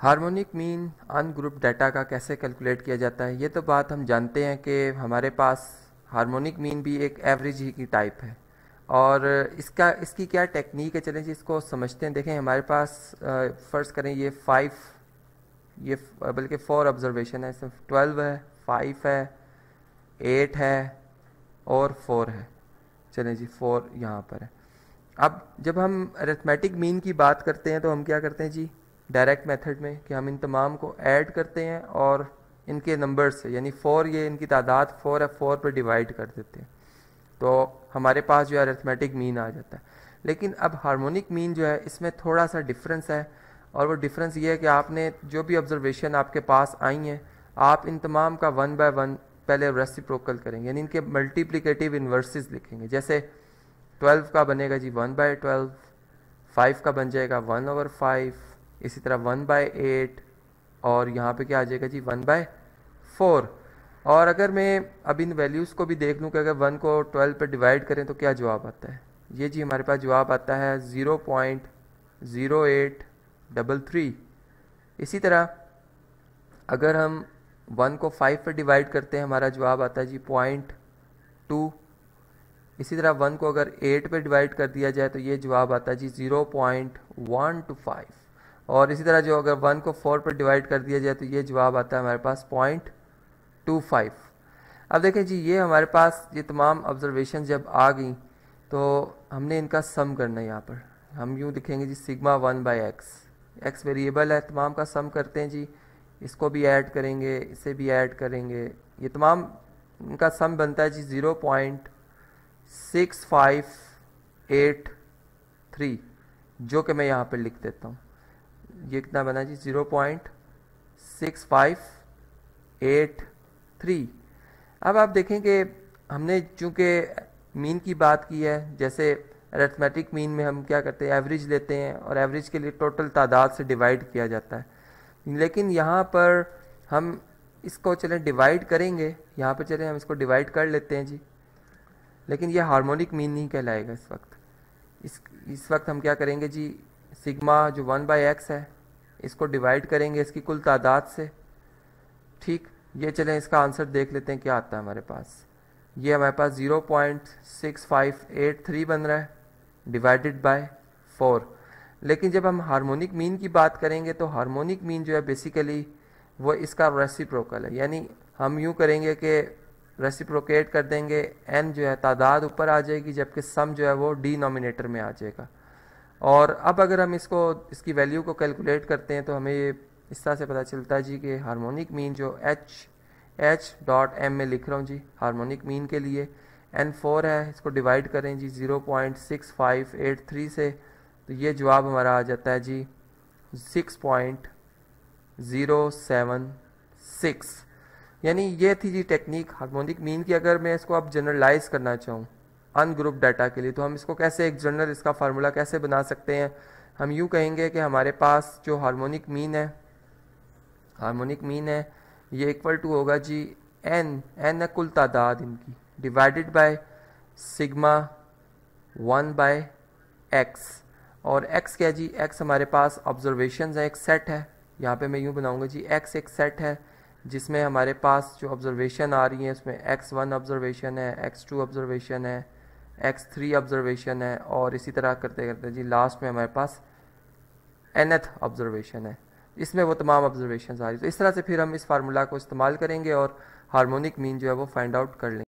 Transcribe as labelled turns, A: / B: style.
A: Harmonic mean ungroup data का कैसे calculate किया जाता है? ये तो बात हम जानते हैं कि हमारे पास हार्मोनिक मीन भी एक एवरेज ही की टाइप है। और इसका, इसकी क्या टेक्निक है? चलें जी, इसको समझते हैं। देखें, हमारे पास फ़र्ज़ करें ये फाइव ये बल्कि फोर ऑब्जर्वेशन है। इसमें ट्वेल्व है फाइव है एट है और फोर है। चलें जी फोर यहाँ पर है। अब जब हम अरिथमेटिक मीन की बात करते हैं तो हम क्या करते हैं जी? डायरेक्ट मेथड में कि हम इन तमाम को ऐड करते हैं और इनके नंबर से, यानी फोर ये इनकी तादाद फोर है फोर पर डिवाइड कर देते हैं। तो हमारे पास जो है अरिथमेटिक मीन आ जाता है। लेकिन अब हार्मोनिक मीन जो है, इसमें थोड़ा सा डिफरेंस है और वो डिफरेंस ये है कि आपने जो भी ऑब्जर्वेशन आपके पास आई हैं, आप इन तमाम का वन बाय वन पहले रेसिप्रोकल करेंगे, यानी इनके मल्टीप्लिकेटिव इन्वर्सेस लिखेंगे। जैसे ट्वेल्व का बनेगा जी वन बाय ट्वेल्व फाइव का बन जाएगा वन ओवर फाइव इसी तरह वन बाय एट, और यहाँ पे क्या आ जाएगा जी? One by four. और अगर मैं अब इन वैल्यूज़ को भी देख लूँ कि अगर वन को ट्वेल्व पर डिवाइड करें तो क्या जवाब आता है? ये जी हमारे पास जवाब आता है zero point zero eight double three. इसी तरह अगर हम वन को फाइव पर डिवाइड करते हैं, हमारा जवाब आता है जी पॉइंट टू। इसी तरह वन को अगर एट पर डिवाइड कर दिया जाए तो ये जवाब आता है जी zero point one two five. और इसी तरह जो अगर वन को फोर पर डिवाइड कर दिया जाए तो ये जवाब आता है हमारे पास पॉइंट टू फाइव। अब देखें जी, ये हमारे पास ये तमाम ऑब्जर्वेशन जब आ गई तो हमने इनका सम करना है यहाँ पर। हम यूँ लिखेंगे जी sigma one by x x variable है, तमाम का सम करते हैं जी। इसको भी ऐड करेंगे, इसे भी ऐड करेंगे। ये तमाम इनका सम बनता है जी zero point six five eight three जो कि मैं यहाँ पर लिख देता हूँ। ये कितना बना जी? Zero point six five eight three अब आप देखें कि हमने चूँकि मीन की बात की है, जैसे अरेथमेटिक मीन में हम क्या करते हैं? एवरेज लेते हैं और एवरेज के लिए टोटल तादाद से डिवाइड किया जाता है। लेकिन यहाँ पर हम इसको चलें डिवाइड करेंगे। यहाँ पर चलें, हम इसको डिवाइड कर लेते हैं जी। लेकिन ये हार्मोनिक मीन नहीं कहलाएगा इस वक्त। इस इस वक्त हम क्या करेंगे जी? सिग्मा जो वन बाई एक्स है, इसको डिवाइड करेंगे इसकी कुल तादाद से। ठीक, ये चलें, इसका आंसर देख लेते हैं, क्या आता है हमारे पास। ये हमारे पास zero point six five eight three बन रहा है डिवाइडेड बाय फोर लेकिन जब हम हार्मोनिक मीन की बात करेंगे तो हार्मोनिक मीन जो है बेसिकली वो इसका रेसिप्रोकल है। यानी हम यूँ करेंगे कि रेसिप्रोकेट कर देंगे एन जो है, तादाद ऊपर आ जाएगी, जबकि सम जो है, वो डी में आ जाएगा। और अब अगर हम इसको, इसकी वैल्यू को कैलकुलेट करते हैं तो हमें ये, इस तरह से पता चलता है जी कि हार्मोनिक मीन जो एच एच डॉट एम में लिख रहा हूँ जी हार्मोनिक मीन के लिए एन फोर है, इसको डिवाइड करें जी zero point six five eight three से तो ये जवाब हमारा आ जाता है जी six point zero seven six यानी ये थी जी टेक्निक हार्मोनिक मीन की, अगर मैं इसको अब जनरलाइज करना चाहूँ अनग्रुप डाटा के लिए तो हम इसको कैसे एक जनरल इसका फार्मूला कैसे बना सकते हैं? हम यूँ कहेंगे कि हमारे पास जो हार्मोनिक मीन है हार्मोनिक मीन है, ये इक्वल टू होगा जी एन एन है कुल तादाद इनकी divided by sigma one by x और एक्स क्या जी? एक्स हमारे पास ऑब्जर्वेशन है, एक सेट है, यहाँ पे मैं यूँ बनाऊँगा जी एक्स एक सेट है, जिसमें हमारे पास जो ऑब्जर्वेशन आ रही है, उसमें एक्स वन ऑब्जर्वेशन है एक्स टू ऑब्जर्वेशन है एक्स थ्री ऑब्जर्वेशन है और इसी तरह करते करते, जी लास्ट में हमारे पास एनथ ऑब्जर्वेशन है। इसमें वो तमाम ऑब्जर्वेशन आ रही तो इस तरह से फिर हम इस फार्मूला को इस्तेमाल करेंगे और हारमोनिक मीन जो है वो फाइंड आउट कर लेंगे।